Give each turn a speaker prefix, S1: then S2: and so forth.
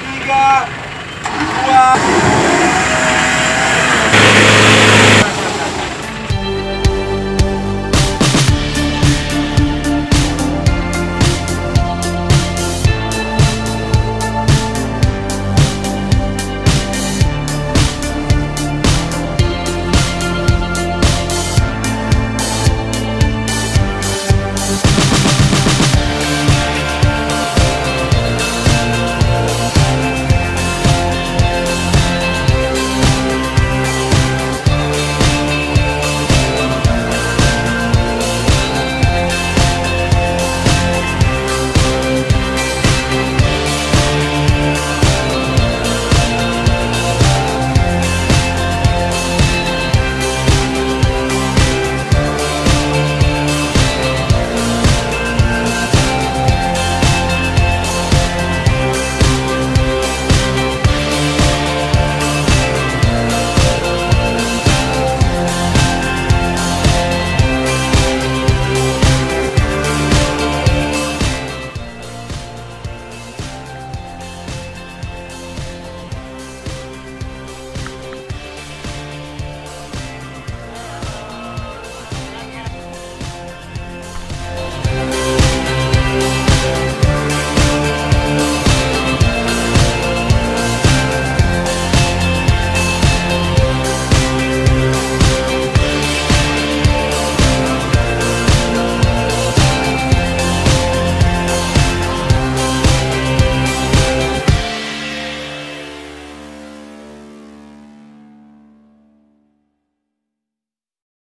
S1: tiga dua